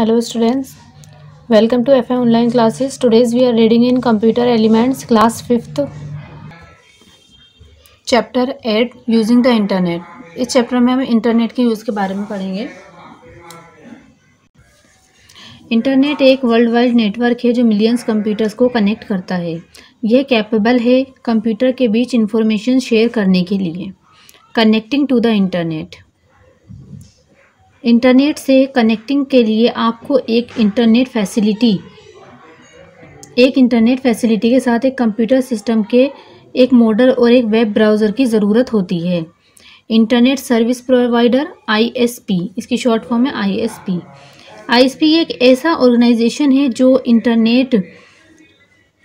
Hello students, welcome to FM online classes. Today's we are reading in Computer Elements class 5th chapter 8 using the internet. इस chapter में हम internet के use के बारे में पढ़ेंगे। इंटरनेट एक वर्ल्ड वाइड नेटवर्क है जो मिलियंस कंप्यूटर्स को कनेक्ट करता है। यह कैपेबल है कंप्यूटर के बीच इंफॉर्मेशन शेयर करने के लिए। Connecting to the internet internet से कनेक्टिंग के लिए आपको एक इंटरनेट फैसिलिटी। एक इंटरनेट फैसिलिटी के साथ एक कंप्यूटर सिस्टम के एक मॉडल और एक वेब ब्राउज़र की ज़रूरत होती है। इंटरनेट सर्विस प्रोवाइडर आईएसपी इसकी शॉर्ट फॉर्म है आईएसपी आईएसपी एक ऐसा ऑर्गेनाइजेशन है जो इंटरनेट,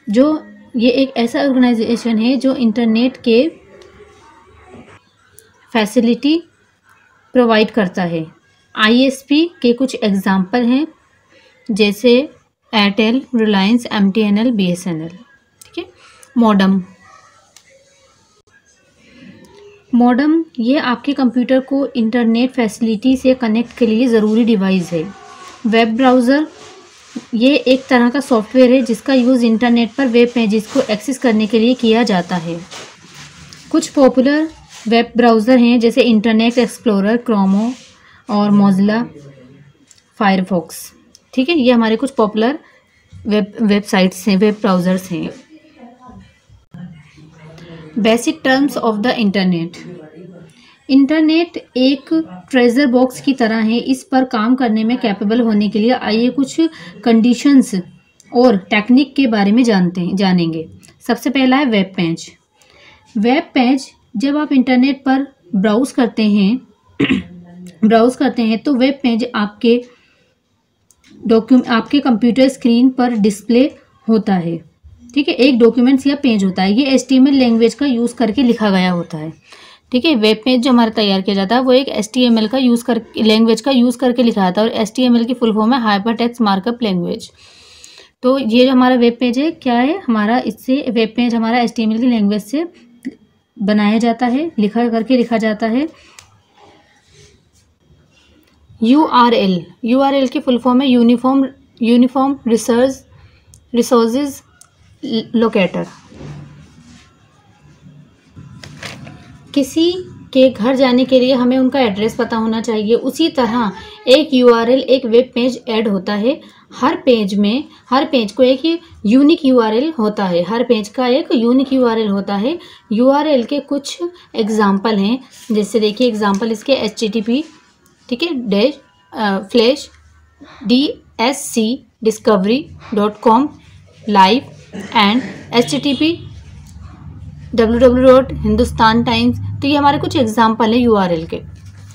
जो ये एक ऐसा ऑर्गेनाइजेशन है जो इंटरनेट के फैसिलिटी प्रोवाइड करता है। आईएसपी के कुछ एग्ज़ाम्पल हैं, जैसे Airtel Reliance M T N L B S N L ठीक है? मॉडम मॉडम ये आपके कंप्यूटर को इंटरनेट फैसिलिटी से कनेक्ट के लिए ज़रूरी डिवाइस है। वेब ब्राउज़र ये एक तरह का सॉफ्टवेयर है जिसका यूज़ इंटरनेट पर वेब पेजेस को एक्सेस करने के लिए किया जाता है। कुछ पॉपुलर वेब ब्राउज़र हैं, जैसे इंटरनेट एक्सप्लोरर क्रोमो और मोजिला फायरफॉक्स ठीक है, ये हमारे कुछ पॉपुलर वेब वेबसाइट्स हैं वेब ब्राउज़र्स हैं। Basic terms of the internet internet एक ट्रेजर बॉक्स की तरह है, इस पर काम करने में कैपेबल होने के लिए आइए कुछ कंडीशंस और टेक्निक के बारे में जानते हैं, जानेंगे। सबसे पहला है वेब पेज वेब पेज जब आप इंटरनेट पर ब्राउज करते हैं ब्राउज करते हैं तो वेब पेज आपके डॉक्यूमेंट आपके कंप्यूटर स्क्रीन पर डिस्प्ले होता है। ठीक है, एक डॉक्यूमेंट्स या पेज होता है, ये एस लैंग्वेज का यूज़ करके लिखा गया होता है। ठीक है वेब पेज जो हमारा तैयार किया जाता है, वो एक एस का यूज़ कर लैंग्वेज का यूज़ करके लिखा जाता है, और एस की फुल फॉर्म है हाइपर टेक्स मार्कअप लैंग्वेज तो ये जो हमारा वेब पेज है, क्या है? हमारा इससे वेब पेज हमारा एस की लैंग्वेज से बनाया जाता है, लिखा करके लिखा जाता है। U R L U R L की फुल फॉर्म है uniform uniform research resources locator किसी के घर जाने के लिए हमें उनका एड्रेस पता होना चाहिए। उसी तरह एक यू आर एल एक वेब पेज ऐड होता है। हर पेज में, हर पेज को एक यूनिक यू आर एल होता है। हर पेज का एक यूनिक यू आर एल होता है। यू आर एल के कुछ एग्ज़ाम्पल हैं। जैसे देखिए एग्ज़ाम्पल इसके एच टी टी पी ठीक है? Dash flash, D S C discovery dot com live and H T P W W dot Hindustan Times तो ये हमारे कुछ एग्ज़ाम्पल हैं यू आर एल के,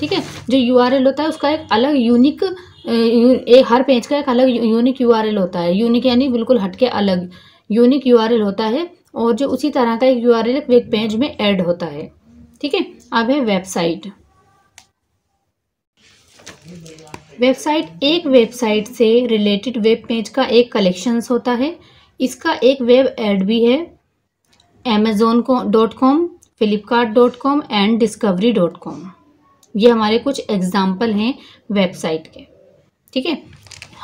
ठीक है? जो यू आर एल होता है, उसका एक अलग यूनिक एक हर पेज का एक अलग यूनिक यू आर एल होता है। यूनिक यानी बिल्कुल हटके अलग यूनिक यू आर एल होता है और जो उसी तरह का एक यू आर एल एक पेज में ऐड होता है, ठीक है? अब है वेबसाइट वेबसाइट एक वेबसाइट से रिलेटेड वेब पेज का एक कलेक्शंस होता है। इसका एक वेब एड भी है अमेज़ोन को dot com Flipkart dot com and discovery dot com ये हमारे कुछ एग्ज़ाम्पल हैं वेबसाइट के। ठीक है?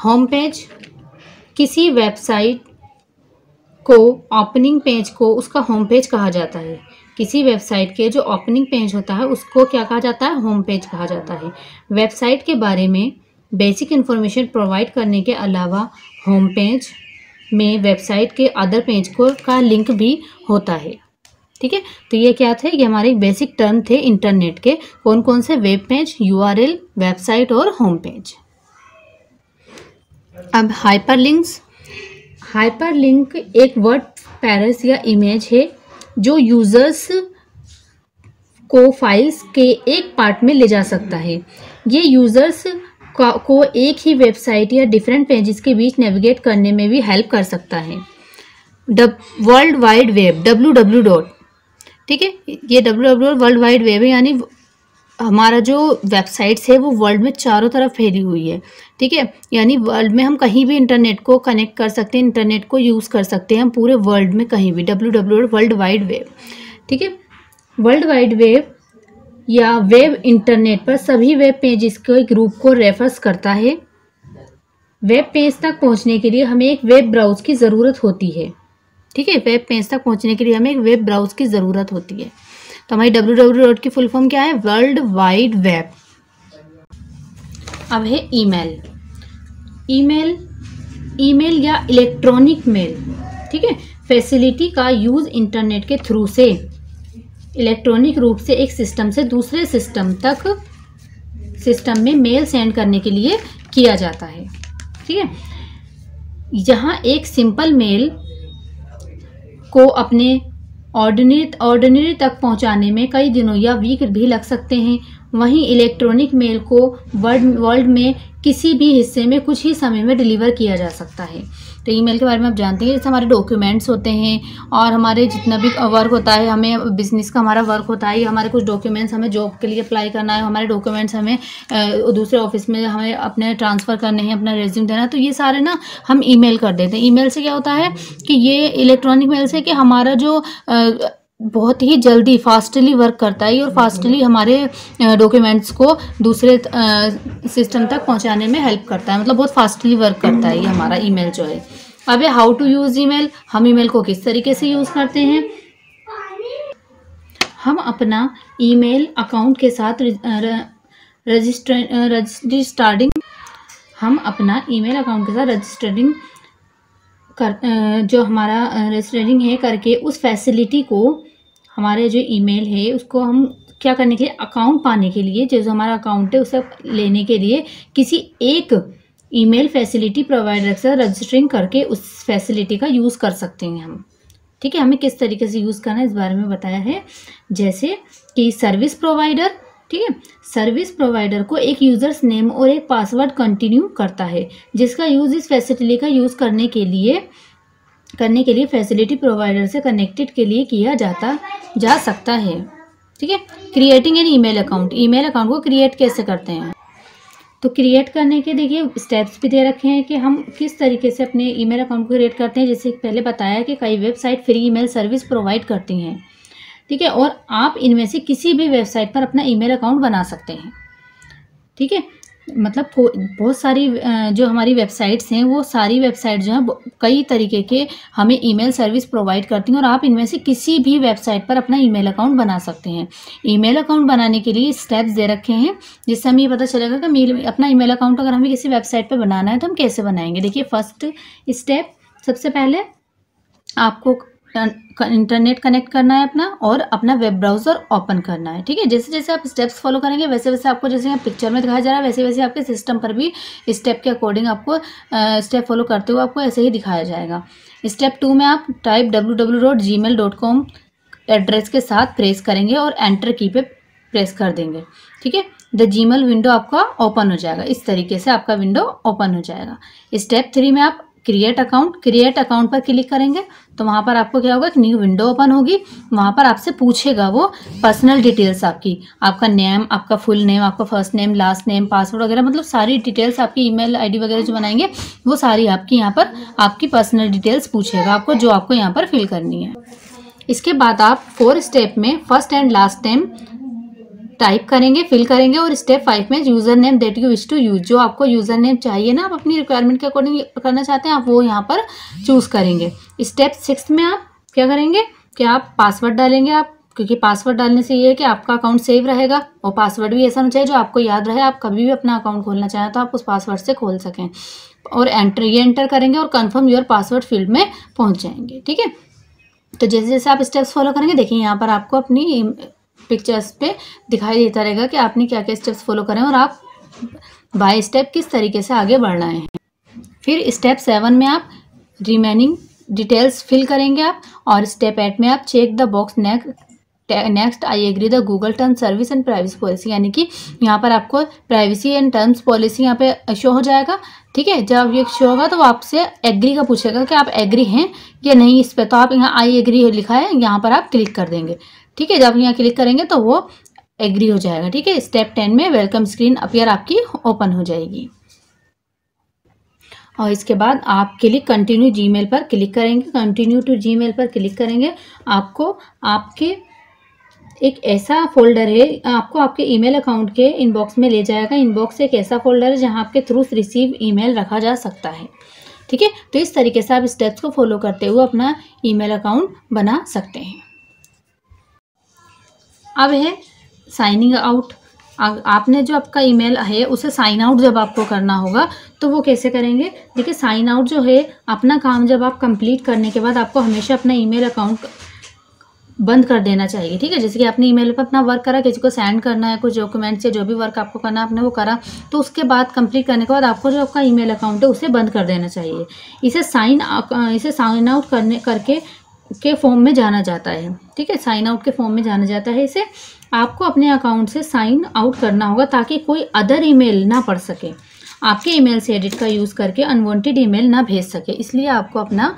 होम पेज किसी वेबसाइट को ओपनिंग पेज को उसका होम पेज कहा जाता है। किसी वेबसाइट के जो ओपनिंग पेज होता है, उसको क्या कहा जाता है? होम पेज कहा जाता है। वेबसाइट के बारे में बेसिक इन्फॉर्मेशन प्रोवाइड करने के अलावा होम पेज में वेबसाइट के अदर पेज को का लिंक भी होता है। ठीक है? तो ये क्या थे? ये हमारे बेसिक टर्म थे इंटरनेट के। कौन कौन से वेब पेज यूआरएल वेबसाइट और होम पेज अब हाइपर लिंक्स हाइपर लिंक एक वर्ड पैरस या इमेज है जो यूज़र्स को फाइल्स के एक पार्ट में ले जा सकता है। ये यूज़र्स को एक ही वेबसाइट या डिफरेंट पेजेस के बीच नेविगेट करने में भी हेल्प कर सकता है। World wide web W W dot ठीक है? ये W W world wide web है, यानी हमारा जो वेबसाइट्स है, वो वर्ल्ड में चारों तरफ़ फैली हुई है, ठीक है? यानी वर्ल्ड में हम कहीं भी इंटरनेट को कनेक्ट कर सकते हैं इंटरनेट को यूज़ कर सकते हैं, हम पूरे वर्ल्ड में कहीं भी W W world wide web ठीक है? वर्ल्ड वाइड वेब या वेब इंटरनेट पर सभी वेब पेजेस के ग्रुप को रेफर्स करता है। वेब पेज तक पहुँचने के लिए हमें एक वेब ब्राउज की ज़रूरत होती है। ठीक है, वेब पेज तक पहुँचने के लिए हमें एक वेब ब्राउज की ज़रूरत होती है। तो हमारी डब्ल्यू डब्ल्यू डॉट की फुल फॉर्म क्या है? World wide web. अब है ईमेल। ईमेल ईमेल या इलेक्ट्रॉनिक मेल। ठीक है, फैसिलिटी का यूज़ इंटरनेट के थ्रू से। इलेक्ट्रॉनिक रूप से एक सिस्टम से दूसरे सिस्टम तक, सिस्टम में मेल सेंड करने के लिए किया जाता है। ठीक है? यहाँ एक सिंपल मेल को अपने ऑर्डिनरी ऑर्डिनरी तक पहुँचाने में कई दिनों या वीक भी लग सकते हैं। वहीं इलेक्ट्रॉनिक मेल को वर्ल्ड वर्ल्ड में किसी भी हिस्से में कुछ ही समय में डिलीवर किया जा सकता है। तो ईमेल के बारे में आप जानते हैं जैसे हमारे डॉक्यूमेंट्स होते हैं और हमारे जितना भी वर्क होता है, हमें बिज़नेस का हमारा वर्क होता है, हमारे कुछ डॉक्यूमेंट्स हमें जॉब के लिए अप्लाई करना है, हमारे डॉक्यूमेंट्स हमें दूसरे ऑफ़िस में हमें अपने ट्रांसफ़र करने हैं, अपना रेज्यूम देना है तो ये सारे ना हम ई कर देते हैं। ई से क्या होता है कि ये इलेक्ट्रॉनिक मेल से कि हमारा जो बहुत ही जल्दी फास्टली वर्क करता है और फास्टली हमारे डॉक्यूमेंट्स को दूसरे सिस्टम तक पहुँचाने में हेल्प करता है। मतलब बहुत फास्टली वर्क करता है ये हमारा ईमेल जो है। अब ये हाउ टू यूज़ ईमेल हम ईमेल को किस तरीके से यूज़ करते हैं? हम अपना ईमेल अकाउंट के साथ रजिस्टर रजिस्टर्डिंग हम अपना ईमेल अकाउंट के साथ रजिस्टरिंग कर जो हमारा रजिस्टरिंग है करके उस फैसिलिटी को हमारे जो ईमेल है, उसको हम क्या करने के लिए अकाउंट पाने के लिए, जो हमारा अकाउंट है उसे लेने के लिए किसी एक ईमेल फैसिलिटी प्रोवाइडर से रजिस्टरिंग करके उस फैसिलिटी का यूज़ कर सकते हैं हम। ठीक है, हमें किस तरीके से यूज़ करना है, इस बारे में बताया है। जैसे कि सर्विस प्रोवाइडर ठीक है सर्विस प्रोवाइडर को एक यूज़र्स नेम और एक पासवर्ड कंटिन्यू करता है, जिसका यूज़ इस फैसिलिटी का यूज़ करने के लिए करने के लिए फैसिलिटी प्रोवाइडर से कनेक्टेड के लिए किया जाता, जा सकता है। ठीक है? Creating an email account email account को क्रिएट कैसे करते हैं? तो क्रिएट करने के देखिए स्टेप्स भी दे रखे हैं कि हम किस तरीके से अपने ईमेल अकाउंट को क्रिएट करते हैं। जैसे पहले बताया कि कई website free email service provide करती हैं। ठीक है? और आप इनमें से किसी भी वेबसाइट पर अपना ईमेल अकाउंट बना सकते हैं। ठीक है? मतलब बहुत सारी जो हमारी वेबसाइट्स हैं, वो सारी वेबसाइट जो है कई तरीके के हमें ईमेल सर्विस प्रोवाइड करती हैं और आप इनमें से किसी भी वेबसाइट पर अपना ईमेल अकाउंट बना सकते हैं। ईमेल अकाउंट बनाने के लिए स्टेप्स दे रखे हैं, जिससे हमें ये पता चलेगा कि अपना ईमेल अकाउंट अगर हमें किसी वेबसाइट पर बनाना है तो हम कैसे बनाएँगे। देखिए फ़र्स्ट स्टेप सबसे पहले आपको इंटरनेट कनेक्ट करना है अपना और अपना वेब ब्राउज़र ओपन करना है, ठीक है? जैसे जैसे आप स्टेप्स फॉलो करेंगे, वैसे वैसे आपको जैसे यहाँ पिक्चर में दिखाया जा रहा है, वैसे वैसे आपके सिस्टम पर भी स्टेप के अकॉर्डिंग आपको स्टेप फॉलो करते हुए आपको ऐसे ही दिखाया जाएगा। स्टेप टू में आप टाइप डब्ल्यू एड्रेस के साथ प्रेस करेंगे और एंटर की पे प्रेस कर देंगे, ठीक है? द जीमेल विंडो आपका ओपन हो जाएगा। इस तरीके से आपका विंडो ओपन हो जाएगा। स्टेप थ्री में आप क्रिएट अकाउंट क्रिएट अकाउंट पर क्लिक करेंगे तो वहाँ पर आपको क्या होगा, एक न्यू विंडो ओपन होगी। वहाँ पर आपसे पूछेगा वो पर्सनल डिटेल्स आपकी, आपका नेम आपका फुल नेम आपका first name last name password वगैरह मतलब सारी डिटेल्स आपकी ईमेल आईडी वगैरह जो बनाएँगे, वो सारी आपकी यहाँ पर आपकी पर्सनल डिटेल्स पूछेगा आपको, जो आपको यहाँ पर फिल करनी है। इसके बाद आप फोर स्टेप में first and last time type करेंगे फिल करेंगे और स्टेप फाइव में user name that you wish to use जो आपको यूज़र नेम चाहिए ना, आप अपनी रिक्वायरमेंट के अकॉर्डिंग करना चाहते हैं, आप वो यहाँ पर चूज़ करेंगे। स्टेप सिक्स में आप क्या करेंगे कि आप पासवर्ड डालेंगे आप, क्योंकि पासवर्ड डालने से ये है कि आपका अकाउंट सेव रहेगा और पासवर्ड भी ऐसा होना चाहिए जो आपको याद रहे, आप कभी भी अपना अकाउंट खोलना चाहें तो आप उस पासवर्ड से खोल सकें। और एंटर ये एंटर करेंगे और कन्फर्म योर पासवर्ड फ़ील्ड में पहुँच जाएँगे, ठीक है? तो जैसे जैसे आप स्टेप्स फॉलो करेंगे, देखिए यहाँ पर आपको अपनी पिक्चर्स पे दिखाई देता रहेगा कि आपने क्या क्या स्टेप्स फॉलो करें और आप बाय स्टेप किस तरीके से आगे बढ़ रहे हैं। फिर स्टेप सेवन में आप रिमेनिंग डिटेल्स फिल करेंगे आप और स्टेप एट में आप check the box next next I agree the Google term service and privacy policy यानी कि यहाँ पर आपको प्राइवेसी एंड टर्म्स पॉलिसी यहाँ पे शो हो जाएगा, ठीक है? जब ये शो होगा तो आपसे एग्री का पूछेगा कि आप एग्री हैं या नहीं, इस पर तो आप यहाँ आई एग्री लिखा है, यहाँ पर आप क्लिक कर देंगे। ठीक है, जब यहाँ क्लिक करेंगे तो वो एग्री हो जाएगा, ठीक है? स्टेप टेन में वेलकम स्क्रीन अपियर आपकी ओपन हो जाएगी। और इसके बाद आप क्लिक कंटिन्यू जीमेल पर क्लिक करेंगे कंटिन्यू टू जीमेल पर क्लिक करेंगे, आपको आपके एक ऐसा फोल्डर है, आपको आपके ईमेल अकाउंट के इनबॉक्स में ले जाएगा। इनबॉक्स एक ऐसा फोल्डर है जहाँ आपके थ्रू रिसीव ईमेल रखा जा सकता है, ठीक है? तो इस तरीके से आप स्टेप्स को फॉलो करते हुए अपना ईमेल अकाउंट बना सकते हैं। अब है साइनिंग आउट आपने जो आपका ईमेल है, उसे साइन आउट जब आपको करना होगा तो वो कैसे करेंगे? देखिए साइन आउट जो है, अपना काम जब आप कंप्लीट करने के बाद आपको हमेशा अपना ईमेल अकाउंट बंद कर देना चाहिए, ठीक है? जैसे कि आपने ईमेल पर अपना वर्क करा, किसी को सेंड करना है कुछ डॉक्यूमेंट्स या जो भी वर्क आपको करना है, आपने वो करा तो उसके बाद कंप्लीट करने के बाद आपको जो आपका ईमेल अकाउंट है, उसे बंद कर देना चाहिए। इसे साइन इसे साइन आउट करने, करके के फॉर्म में जाना जाता है। ठीक है? साइन आउट के फॉर्म में जाना जाता है इसे। आपको अपने अकाउंट से साइन आउट करना होगा ताकि कोई अदर ईमेल ना पढ़ सके। आपके ईमेल से एडिट का यूज़ करके अनवांटेड ईमेल ना भेज सके। इसलिए आपको अपना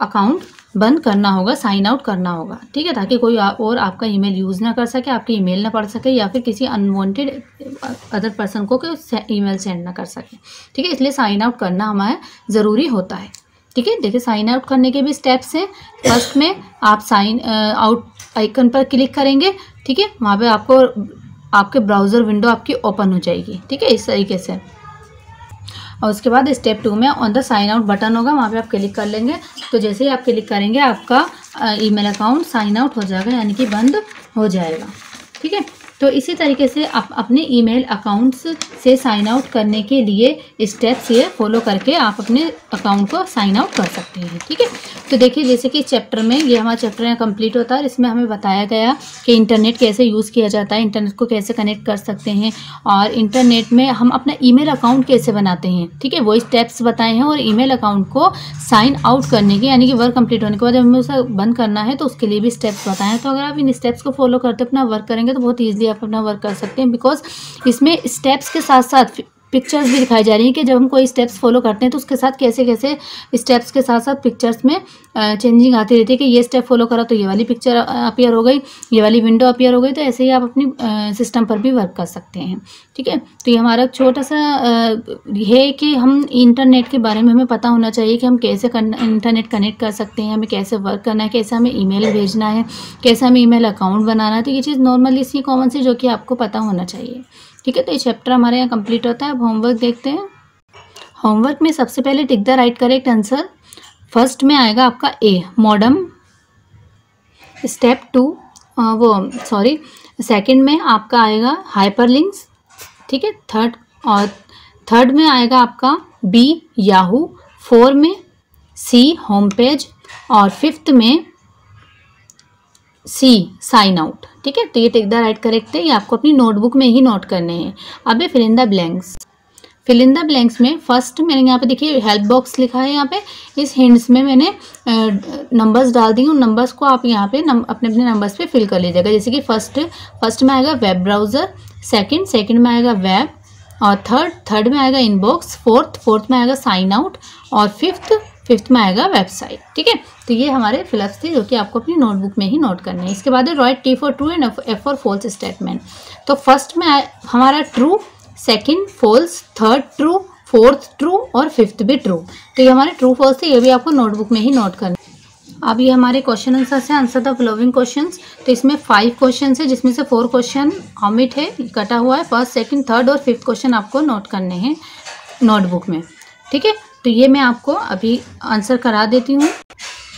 अकाउंट बंद करना होगा साइन आउट करना होगा। ठीक है? ताकि कोई और आपका ईमेल यूज़ ना कर सके, आपकी ईमेल ना पढ़ सके या फिर किसी अनवांटेड अदर पर्सन को ईमेल सेंड ना कर सके। ठीक है? इसलिए साइन आउट करना हमारा ज़रूरी होता है। ठीक है? देखिए साइन आउट करने के भी स्टेप्स हैं। फ़र्स्ट में आप साइन आउट आइकन पर क्लिक करेंगे, ठीक है? वहाँ पे आपको, आपके ब्राउज़र विंडो आपकी ओपन हो जाएगी, ठीक है? इस तरीके से। और उसके बाद स्टेप टू में on the sign out button होगा, वहाँ पे आप क्लिक कर लेंगे। तो जैसे ही आप क्लिक करेंगे, आपका ईमेल अकाउंट साइन आउट हो जाएगा, यानी कि बंद हो जाएगा, ठीक है? तो इसी तरीके से आप अपने ईमेल अकाउंट्स से साइन आउट करने के लिए स्टेप्स ये फॉलो करके आप अपने अकाउंट को साइन आउट कर सकते हैं, ठीक है? तो देखिए, जैसे कि चैप्टर में ये हमारा चैप्टर यहाँ कंप्लीट होता है इसमें हमें बताया गया कि इंटरनेट कैसे यूज़ किया जाता है इंटरनेट को कैसे कनेक्ट कर सकते हैं और इंटरनेट में हम अपना ईमेल अकाउंट कैसे बनाते हैं, ठीक है? वो स्टेप्स बताए हैं और ईमेल अकाउंट को साइन आउट करने के, यानी कि वर्क कंप्लीट होने के बाद हमें उसे बंद करना है तो उसके लिए भी स्टेप्स बताए तो अगर आप इन स्टेप्स को फॉलो करते अपना वर्क करेंगे तो बहुत ईजिली आप अपना वर्क कर सकते हैं बिकॉज़ इसमें स्टेप्स के साथ साथ पिक्चर्स भी दिखाई जा रही हैं कि जब हम कोई स्टेप्स फॉलो करते हैं तो उसके साथ कैसे कैसे स्टेप्स के साथ साथ पिक्चर्स में चेंजिंग आती रहती है कि ये स्टेप फॉलो करा तो ये वाली पिक्चर अपियर हो गई, ये वाली विंडो अपियर हो गई तो ऐसे ही आप अपनी सिस्टम पर भी वर्क कर सकते हैं। ठीक है? तो ये हमारा छोटा सा है कि हम इंटरनेट के बारे में हमें पता होना चाहिए कि हम कैसे इंटरनेट कनेक्ट कर सकते हैं, हमें कैसे वर्क करना है, कैसे हमें ईमेल भेजना है, कैसे हमें ईमेल अकाउंट बनाना है। तो ये चीज़ नॉर्मली सी कॉमन सी जो कि आपको पता होना चाहिए। ठीक है? तो ये चैप्टर हमारे यहाँ कंप्लीट होता है। अब होमवर्क देखते हैं। होमवर्क में सबसे पहले tick the right correct answer first में आएगा आपका ए मॉडम स्टेप टू वो सॉरी सेकंड में आपका आएगा हाइपर लिंक्स ठीक है? थर्ड और थर्ड में आएगा आपका बी याहू फोर में सी होम पेज और फिफ्थ में सी साइन आउट ठीक है? तो ये टेक द राइट करेक्ट है। ये आपको अपनी नोटबुक में ही नोट करने हैं। अब fill in the blanks fill in the blanks में फ़र्स्ट मैंने यहाँ पे देखिए हेल्प बॉक्स लिखा है यहाँ पे। इस हिंट्स में मैंने नंबर्स डाल दी उन नंबर्स को आप यहाँ पे नम, अपने अपने नंबर्स पे फिल कर लीजिएगा। जैसे कि फ़र्स्ट फ़र्स्ट में आएगा वेब ब्राउज़र सेकंड सेकंड में आएगा वेब और थर्ड थर्ड में आएगा इनबॉक्स फोर्थ फोर्थ में आएगा साइन आउट और फिफ्थ फिफ्थ में आएगा वेबसाइट ठीक है? तो ये हमारे फिलप्स थे जो कि आपको अपनी नोटबुक में ही नोट करने हैं। इसके बाद है write T for true and F for false statement तो फ़र्स्ट में हमारा true second false third true fourth true और फिफ्थ भी ट्रू तो ये हमारे ट्रू फॉल्स थे, ये भी आपको नोटबुक में ही नोट करना अब ये हमारे क्वेश्चन आंसर से आंसर द फ्लोविंग क्वेश्चन तो इसमें फाइव क्वेश्चन है, जिसमें से फोर क्वेश्चन ऑमिट है, कटा हुआ है फ़र्स्ट सेकेंड थर्ड और फिफ्थ क्वेश्चन आपको नोट करने हैं नोटबुक में। ठीक है? तो ये मैं आपको अभी आंसर करा देती हूँ।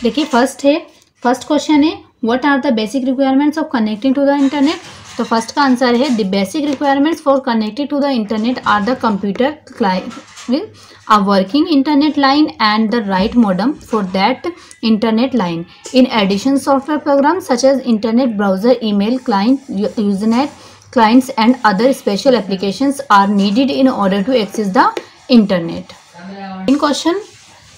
देखिए फ़र्स्ट है फ़र्स्ट क्वेश्चन है what are the basic requirements of connecting to the internet तो फ़र्स्ट का आंसर है the basic requirements for connected to the internet are the computer client a working internet line and the right modem for that internet line in addition software program such as internet browser email client usenet clients and other special application are needed in order to access the internet in question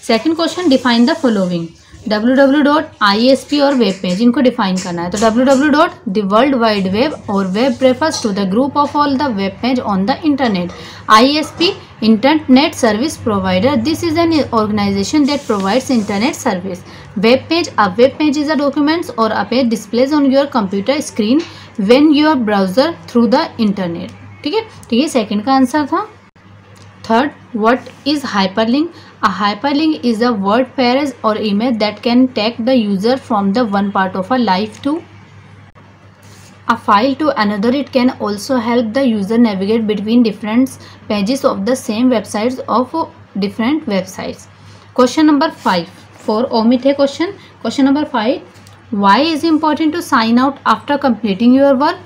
second question define the following second W dot I S P और web page, इनको define करना है। तो W W dot the world wide web और web refers to the group of all the web page on the internet I S P internet service provider this is an organisation that provides internet service web page a web page is a documents और a page displays on your computer screen when your browser through the internet ठीक है? तो ये second का answer था। Third, what is hyperlink? A hyperlink is a word phrase or image that can take the user from the one part of a life to a file to another. It can also help the user navigate between different pages of the same websites of different websites. Question number 5 for omit hai question. Question number 5 why is important to sign out after completing your work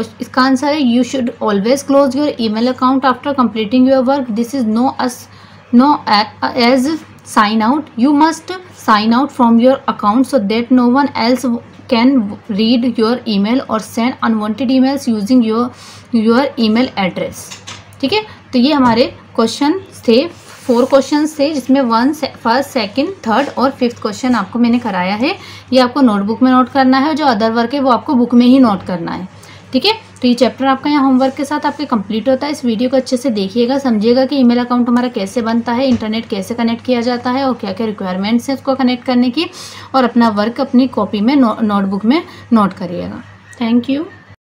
इसका answer है you should always close your email account after completing your work this is known as known as sign out. You must sign out from your account so that no one else can read your email or send unwanted emails using your your email address ठीक है? तो ये हमारे question थे four question थे, जिसमें one first second third और fifth question आपको मैंने कराया है। ये आपको नोटबुक में नोट करना है जो अदर वर्क है वो आपको बुक में ही नोट करना है। ठीक है? तो ये चैप्टर आपका यहाँ होमवर्क के साथ आपके कंप्लीट होता है। इस वीडियो को अच्छे से देखिएगा, समझिएगा कि ईमेल अकाउंट हमारा कैसे बनता है इंटरनेट कैसे कनेक्ट किया जाता है और क्या क्या रिक्वायरमेंट्स हैं उसको कनेक्ट करने की और अपना वर्क अपनी कॉपी में नोटबुक में नोट करिएगा। Thank you